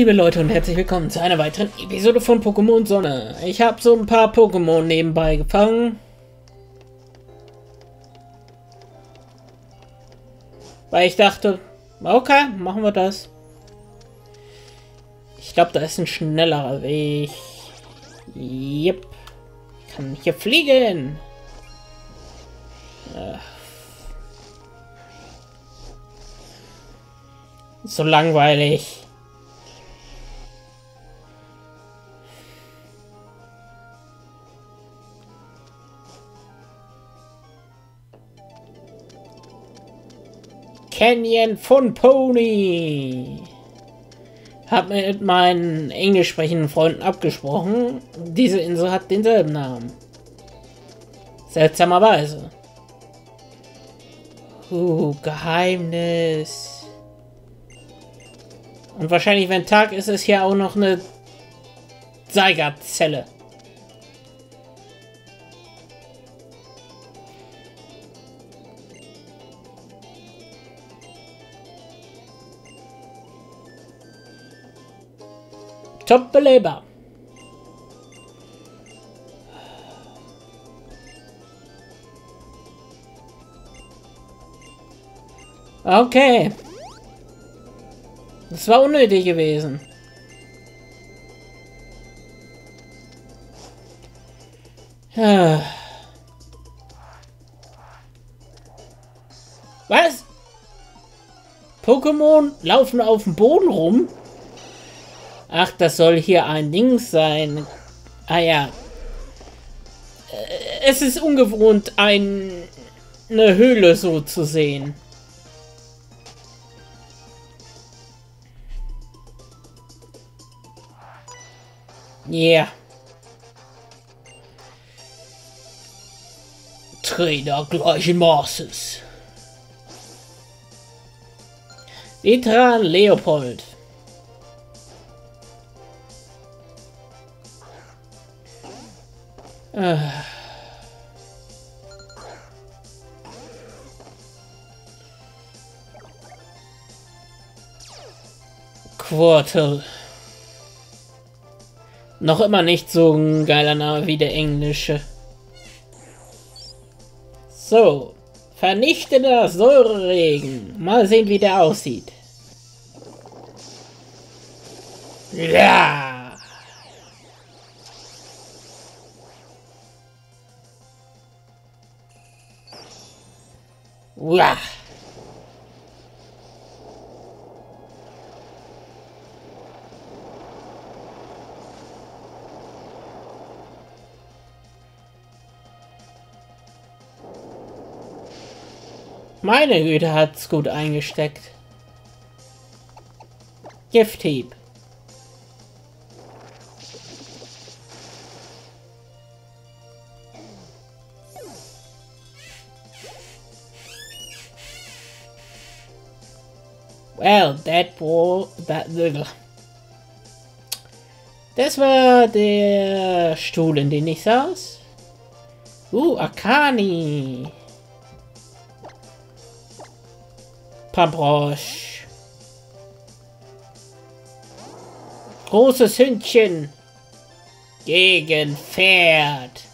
liebe Leute und herzlich willkommen zu einer weiteren Episode von Pokémon Sonne. Ich habe so ein paar Pokémon nebenbei gefangen. Weil ich dachte, okay, machen wir das. Ich glaube, da ist ein schnellerer Weg. Yep. Ich kann hier fliegen. Ach. So langweilig. Canyon von Pony. Hab mit meinen englisch sprechenden Freunden abgesprochen. Diese Insel hat denselben Namen. Seltsamerweise. Uh, Geheimnis. Und wahrscheinlich, wenn Tag ist, ist hier auch noch eine Seigerzelle. Top beleber. Okay. Das war unnötig gewesen. Was? Pokémon laufen auf dem Boden rum? Ach, das soll hier ein Ding sein. Ah ja. Äh, es ist ungewohnt, ein, eine Höhle so zu sehen. Yeah. Trainer gleichen Maßes. Vetran Leopold. Äh. Quartal. Noch immer nicht so ein geiler Name wie der englische. So. Vernichtender Säureregen. Mal sehen, wie der aussieht. Ja. Uah. Meine Güte hat's gut eingesteckt. Gifthieb. Well, that war... That, das war der Stuhl, in dem ich saß. Uh, Akani. Pabrosch. Großes Hündchen. Gegen Pferd.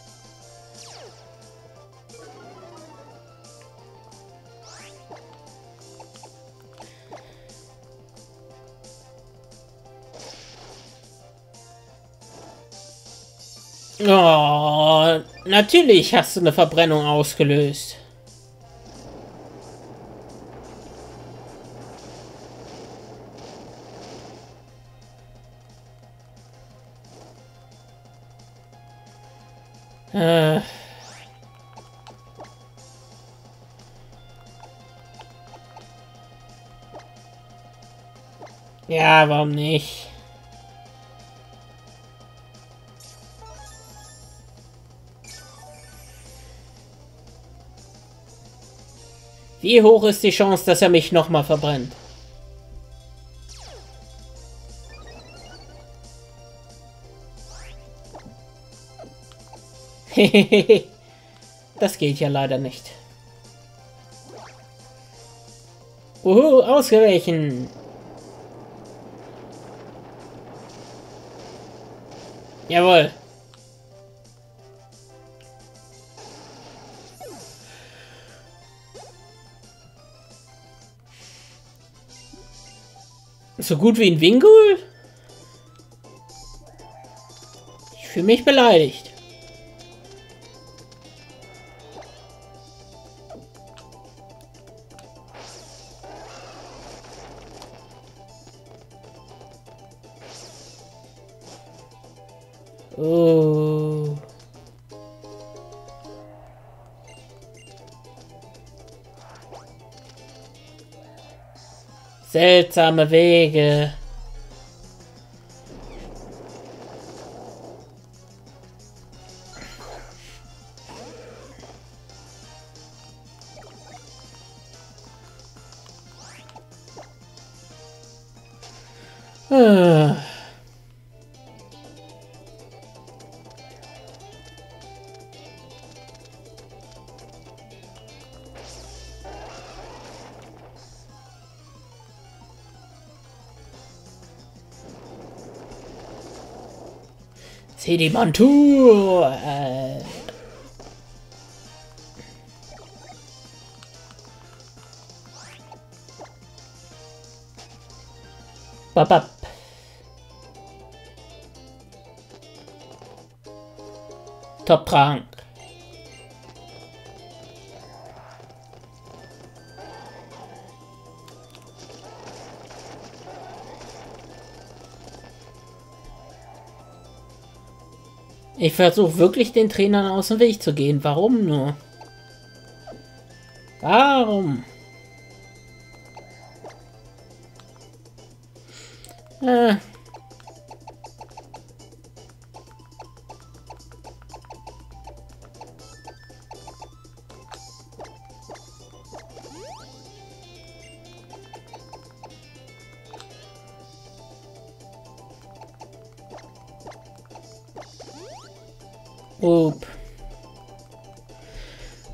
Oh, natürlich hast du eine Verbrennung ausgelöst. Äh. Ja, warum nicht? Wie hoch ist die Chance, dass er mich nochmal verbrennt? das geht ja leider nicht. Uhu, ausgewichen. Jawohl. So gut wie ein Wingul? Ich fühle mich beleidigt. Seltsame Wege. Sedimentur. Äh. Babab. Top Trank. Ich versuche wirklich den Trainern aus dem Weg zu gehen. Warum nur? Warum? Äh.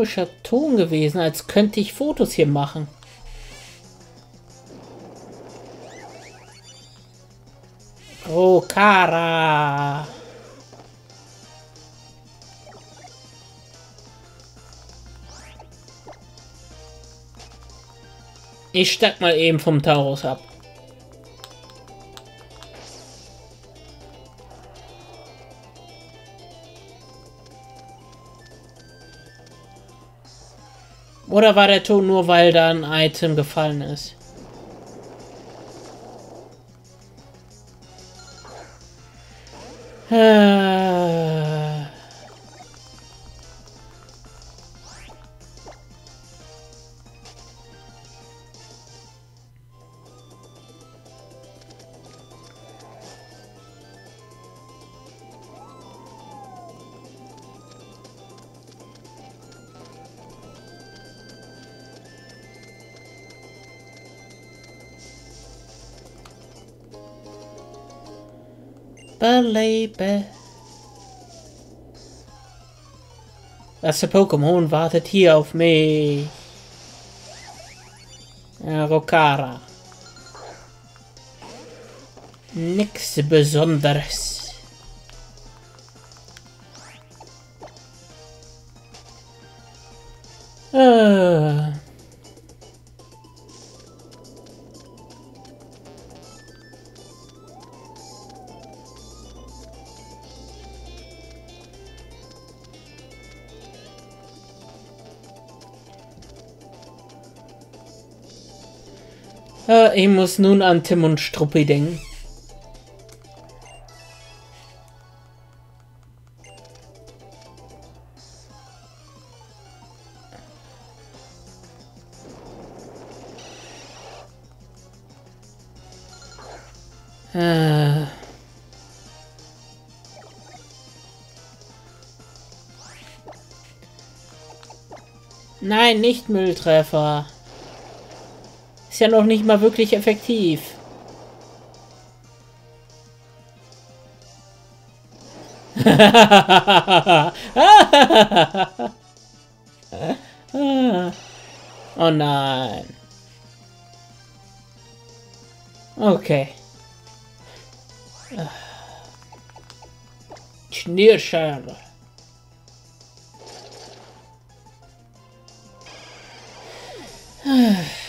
komischer Ton gewesen, als könnte ich Fotos hier machen. Oh, Kara. Ich steig mal eben vom Taurus ab. Oder war der Ton nur, weil da ein Item gefallen ist? Das Pokémon wartet hier auf mich. Rokara. Nix Besonderes. Äh. Äh, ich muss nun an Tim und Struppi denken. Äh. Nein, nicht Mülltreffer. Ja noch nicht mal wirklich effektiv. oh nein. Okay. Schneerschere.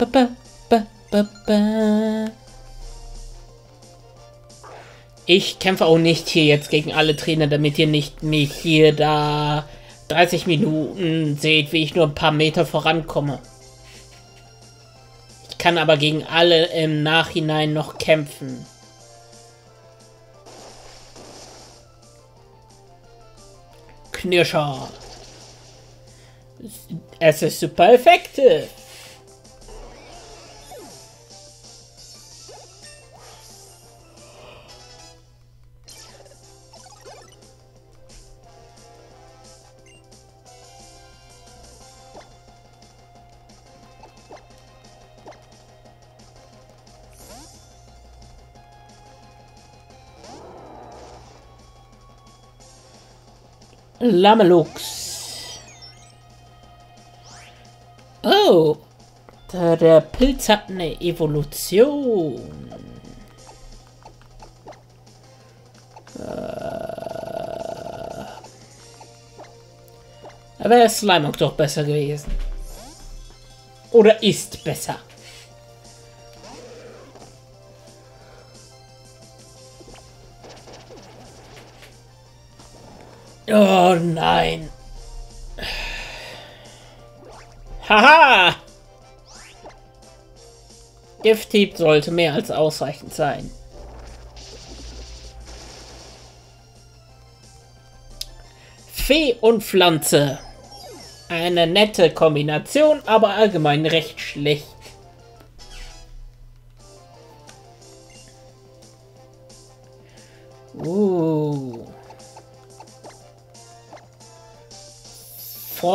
Ba, ba, ba, ba, ba. Ich kämpfe auch nicht hier jetzt gegen alle Trainer, damit ihr nicht mich hier da 30 Minuten seht, wie ich nur ein paar Meter vorankomme. Ich kann aber gegen alle im Nachhinein noch kämpfen. Knirscher. Es ist super effektiv. Lamelux. Oh, der Pilz hat eine Evolution. Äh, da wäre Slimeock doch besser gewesen. Oder ist besser. Oh nein. Haha! Gifthieb sollte mehr als ausreichend sein. Fee und Pflanze. Eine nette Kombination, aber allgemein recht schlecht.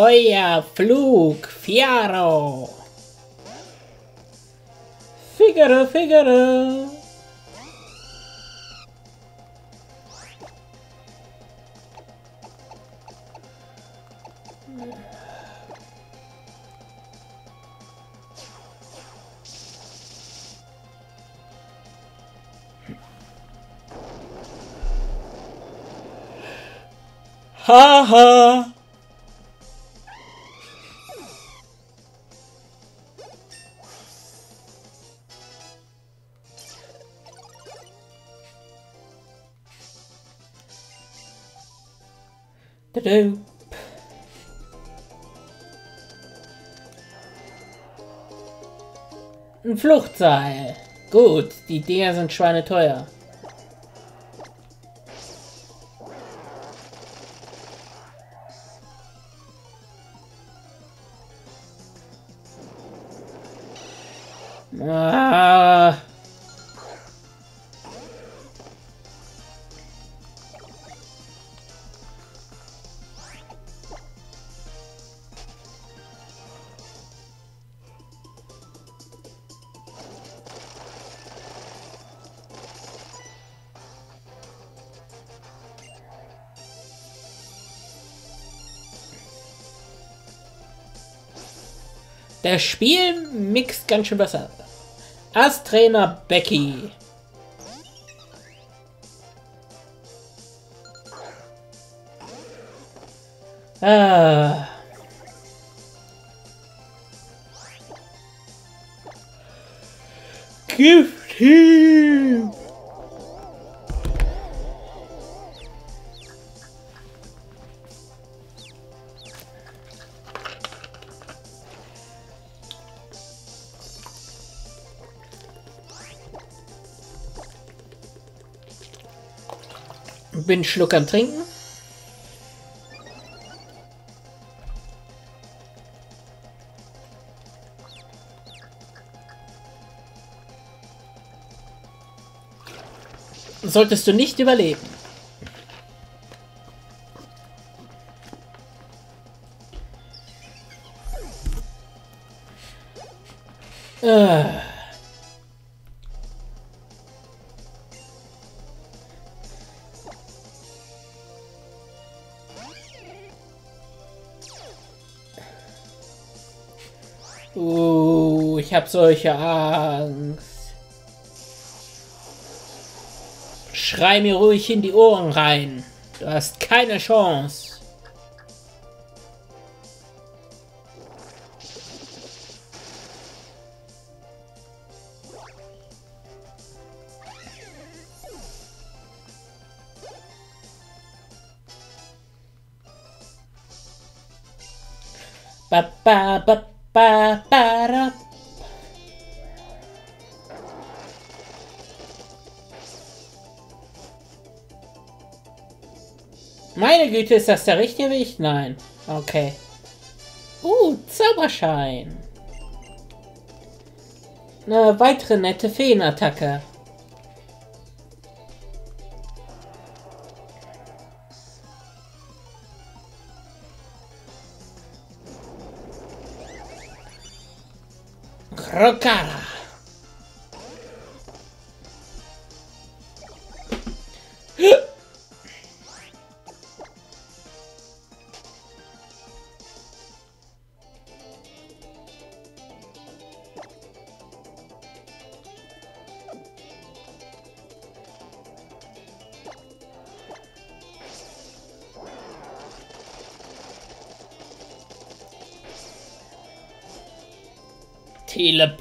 euer Flug, Fiaro! Figaro, Figaro! Ha ha! Fluchtseil. Gut, die Dinger sind schweineteuer. Das Spiel mixt ganz schön besser. Als Trainer Becky. Ah. Bin Schluck am Trinken. Solltest du nicht überleben. Ah. Habe solche Angst. Schrei mir ruhig in die Ohren rein. Du hast keine Chance. Meine Güte, ist das der richtige Weg? Nein. Okay. Uh, Zauberschein. Eine weitere nette Feenattacke. Krokara.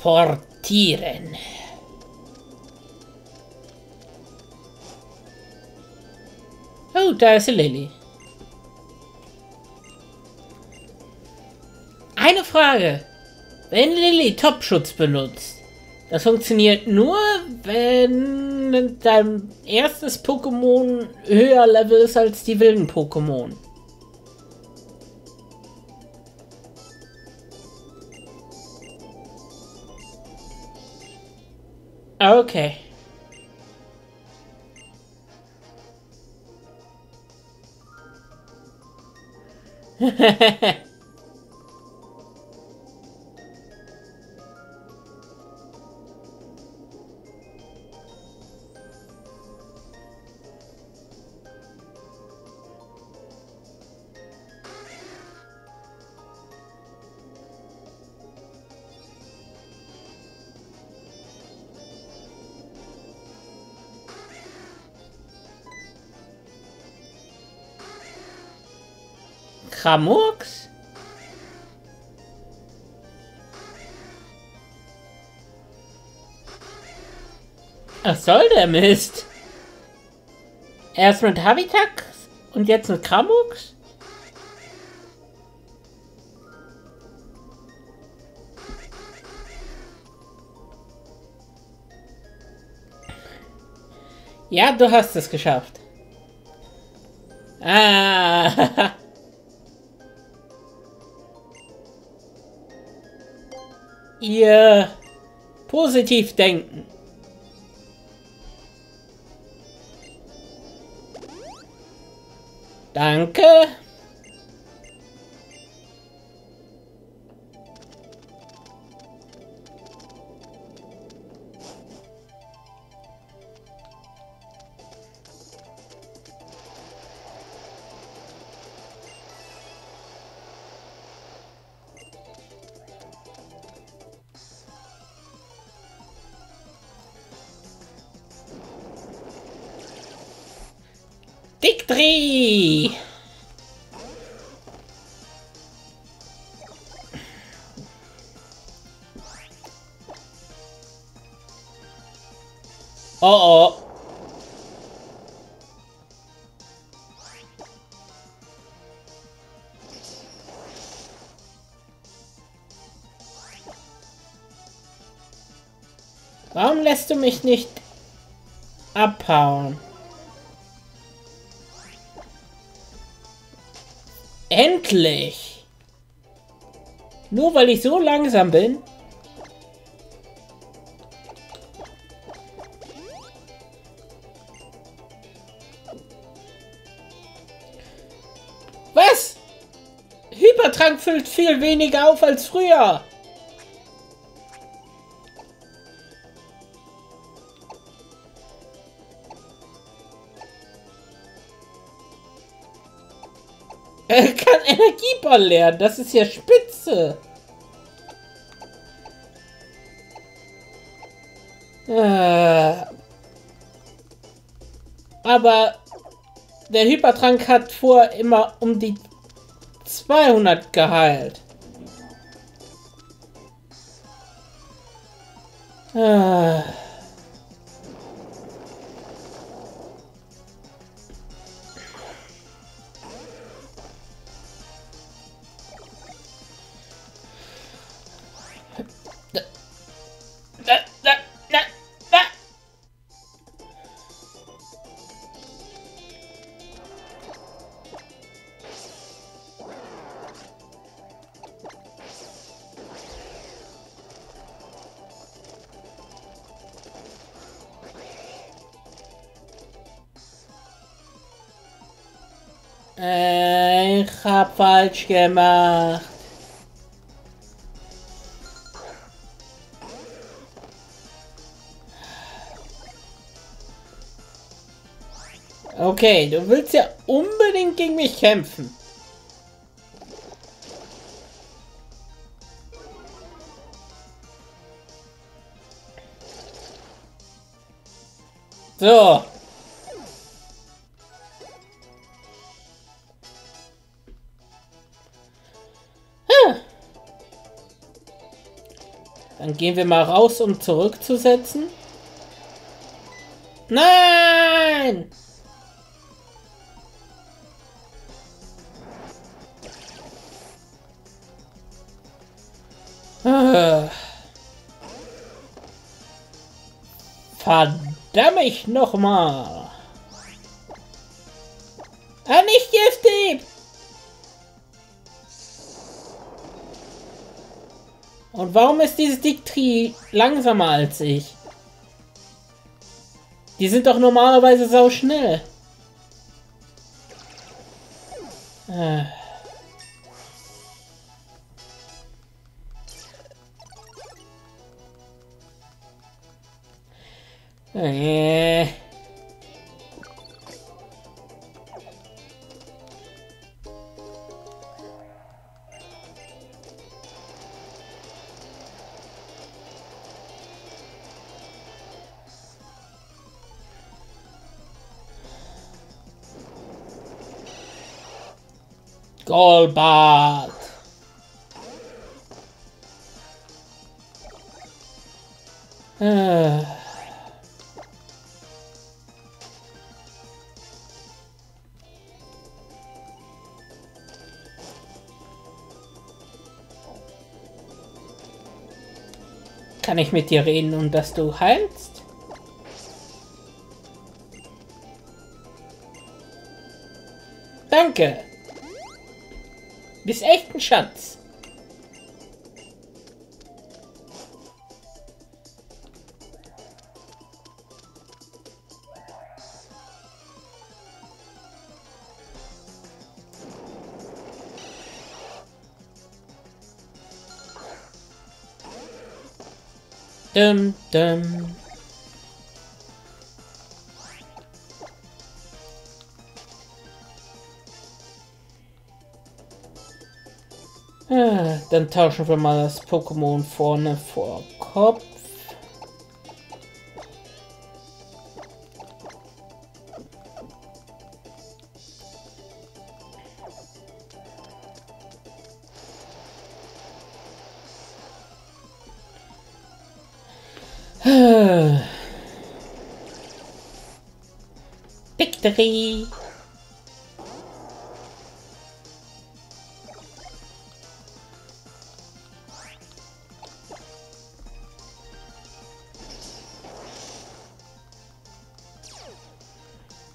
Teleportieren. Oh, da ist Lilly. Eine Frage. Wenn Lilly Topschutz benutzt, das funktioniert nur, wenn dein erstes Pokémon höher Level ist als die wilden Pokémon. Okay. Kramurks? Was soll der Mist? Erst mit Habitak und jetzt mit Kramux? Ja, du hast es geschafft. Ah. Ihr positiv denken. Danke. Victory! Oh oh. Warum lässt du mich nicht abhauen? Endlich! Nur weil ich so langsam bin? Was? Hypertrank füllt viel weniger auf als früher. Er kann Energieball lernen. Das ist ja spitze. Äh. Aber der Hypertrank hat vor immer um die 200 geheilt. Ah. Äh, ich hab falsch gemacht. Okay, du willst ja unbedingt gegen mich kämpfen. So. Gehen wir mal raus, um zurückzusetzen. Nein! Verdammt ich noch mal. Ah, nicht giftig! Und warum ist dieses Dictri langsamer als ich? Die sind doch normalerweise sau schnell. Golbat. Äh. Kann ich mit dir reden und dass du heilst? Danke. Bist echt ein Schatz. Dum, dum. Dann tauschen wir mal das Pokémon vorne vor Kopf. Victory.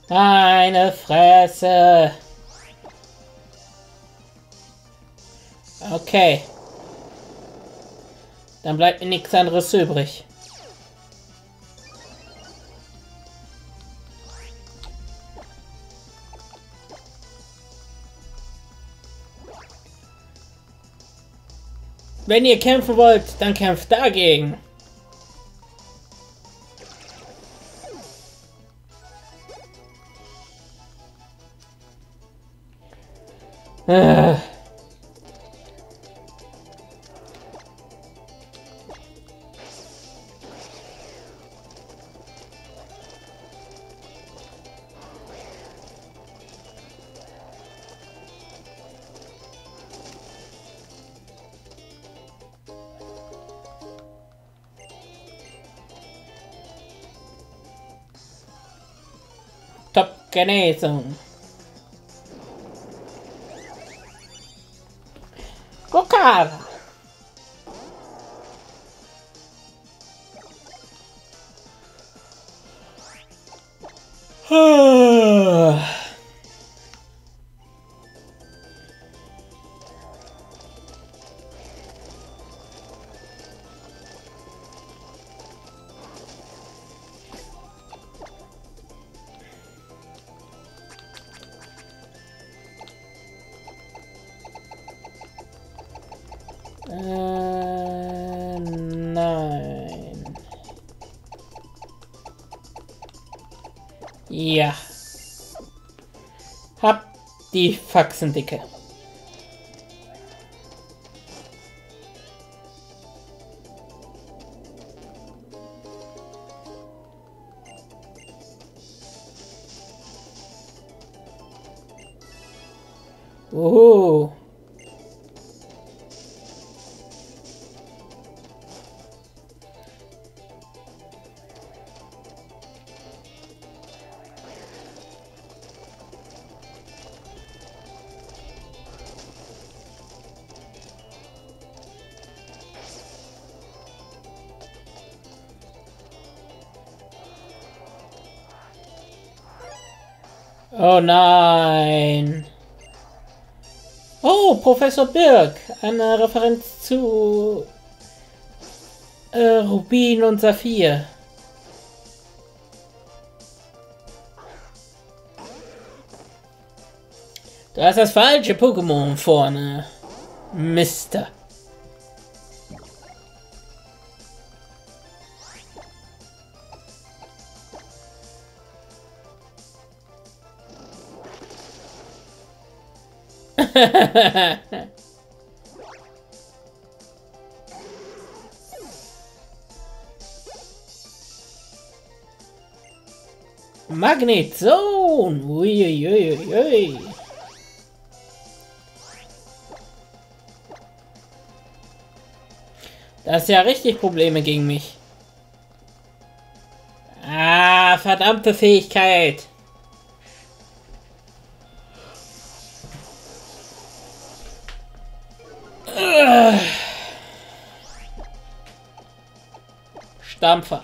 Meine Fresse. Okay. Dann bleibt mir nichts anderes übrig. Wenn ihr kämpfen wollt, dann kämpft dagegen. Top Genesung. Ja. Hab die Faxendicke. Professor Birk. Eine Referenz zu äh, Rubin und Saphir. Du hast das falsche Pokémon vorne. Mister. Magnet Zone! Uiuiuiui. Das ist ja richtig Probleme gegen mich. Ah, verdammte Fähigkeit. Stampfer.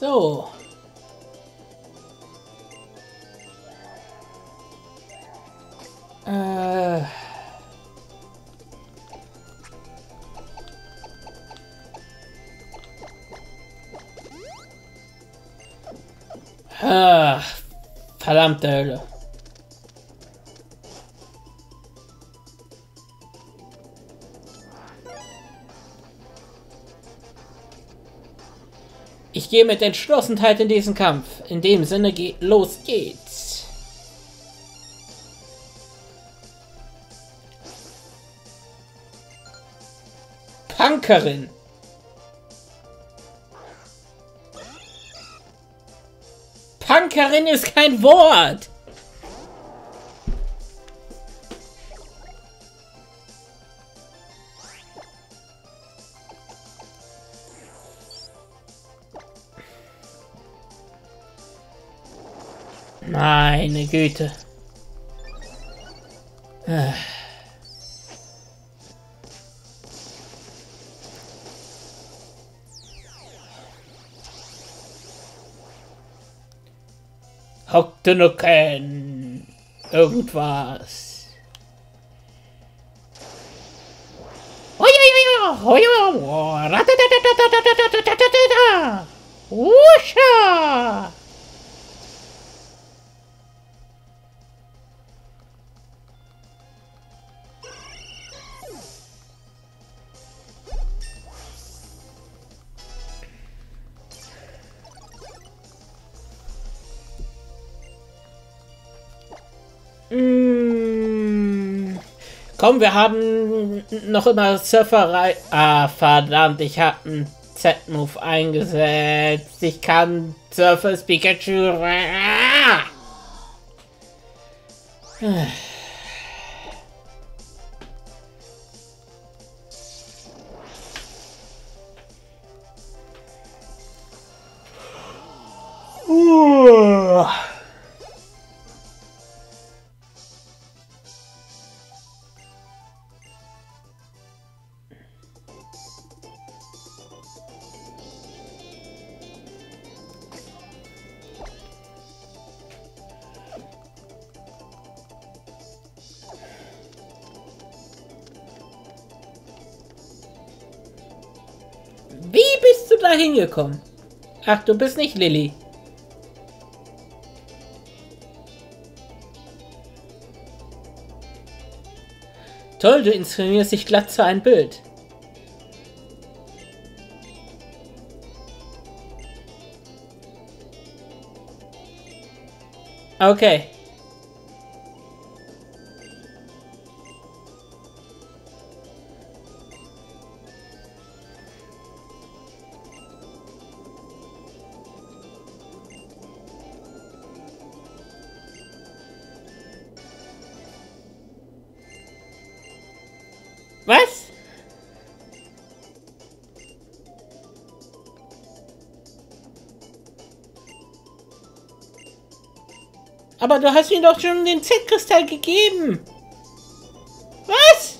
So. Verdammte Hölle. Ich gehe mit Entschlossenheit in diesen Kampf. In dem Sinne, ge los geht's. Punkerin. Tankerin ist kein Wort. Meine Güte. Hoktunuken. Irgendwas. Usha! Komm, wir haben noch immer Surferei. Ah, verdammt, ich habe einen Z-Move eingesetzt. Ich kann Surfers Pikachu. Ah! Hingekommen? Ach, du bist nicht Lilly. Toll, du inszenierst dich glatt zu ein Bild. Okay. Aber du hast mir doch schon den Z-Kristall gegeben. Was?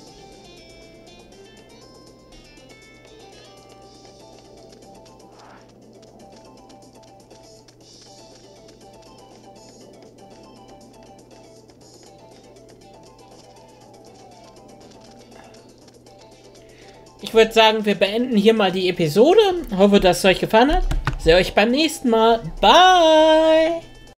Ich würde sagen, wir beenden hier mal die Episode. Hoffe, dass es euch gefallen hat. Sehe euch beim nächsten Mal. Bye!